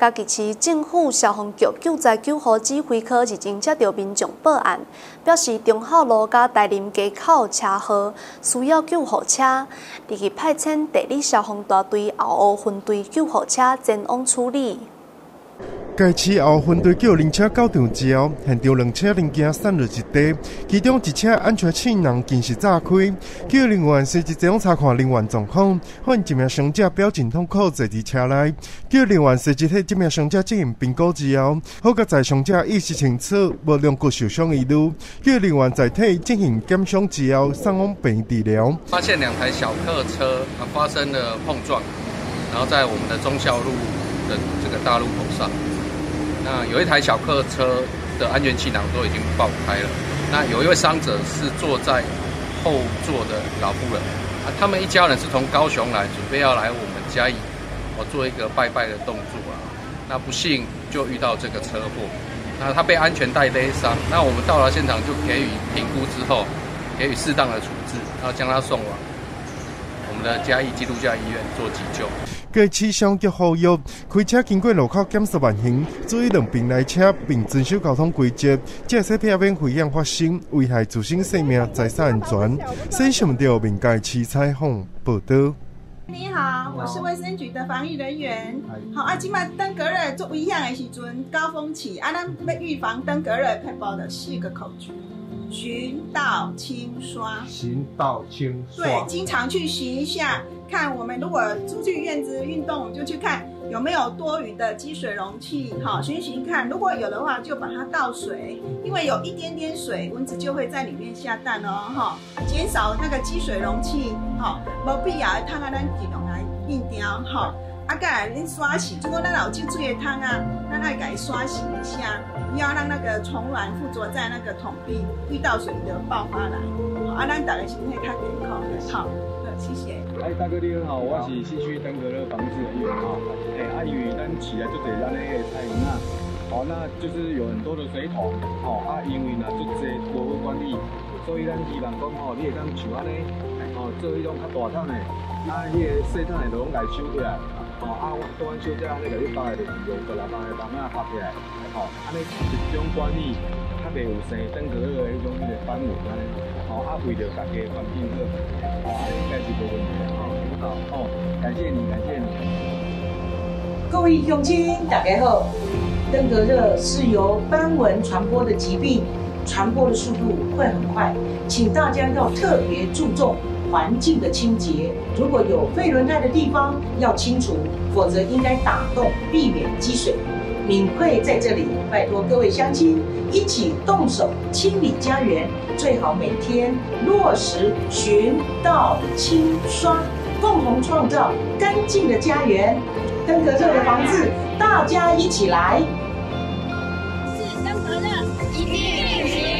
嘉义市政府消防局救灾救护指挥科已经接到民众报案，表示中孝路甲大林街口车祸需要救护车，立即派遣第二消防大队后湖分队救护车前往处理。该市后分队叫灵车到场之后，现场两车零件散落一地，其中一车安全气囊竟是炸开。叫人员随即前往查看人员状况，发现一名伤者表情痛苦坐伫车内。叫人员随即替这名伤者进行评估之后，好在在伤者意识清楚，无两骨受伤疑虑。叫人员在替进行检伤之后，送往病院治疗。发现两台小客车发生了碰撞，然后在我们的忠孝路这个大路口上。那有一台小客车的安全气囊都已经爆开了。那有一位伤者是坐在后座的老妇人，啊，他们一家人是从高雄来，准备要来我们嘉义，我做一个拜拜的动作啊。那不幸就遇到这个车祸，那他被安全带勒伤。那我们到了现场就给予评估之后，给予适当的处置，然后将他送往我们的嘉义基督教医院做急救。该市消局呼吁开车经过路口检视慢行，注意两边来车，并遵守交通规则，这些避免危险发生，危害自身生命、财产安全。新闻调民间市采访报道。你好，我是卫生局的防疫人员。好啊，今麦登革热做危险的时阵，高峰期啊，咱要预防登革热，配报的四个口诀：巡、倒、清、刷。循道、清、刷。对，经常去巡一下。看我们如果出去院子运动，就去看有没有多余的积水容器，哈，循循看，如果有的话，就把它倒水，因为有一点点水，蚊子就会在里面下蛋哦，哈，减少那个积水容器，哈，没必要的汤啊，咱尽量来印掉，哈，啊，盖恁刷洗，如果咱老进水的汤啊，咱来给刷洗一下，不要让那个虫卵附着在那个桶壁，遇到水就爆发了，好，啊，咱大家身体较健康，好。谢谢。哎，大哥你很好，我是西区登革热防治人员哈。哎，啊，因为咱起来就得咱那个菜园啊，好，那就是有很多的水桶，好，啊，因为呢就这无管理，所以咱希望讲吼，你会当像安尼，哦，做一种较大桶的，啊，迄个细桶的都拢来收起来，哦，啊，我做完收起来，安尼个你包的就用十来包的包啊发起来，好，安尼一种管理，较袂有生登革热的迄种迄个斑纹安尼，哦，啊，为着大家环境好。应该是没问题的哦，好哦，感谢你，感谢你。各位乡亲，大家好。登革热是由斑纹传播的疾病，传播的速度会很快，请大家要特别注重环境的清洁。如果有废轮胎的地方要清除，否则应该打洞，避免积水。敏慧在这里，拜托各位乡亲一起动手清理家园，最好每天落实巡、道、清、刷，共同创造干净的家园。登革热的房子，大家一起来。是登革热，一定行。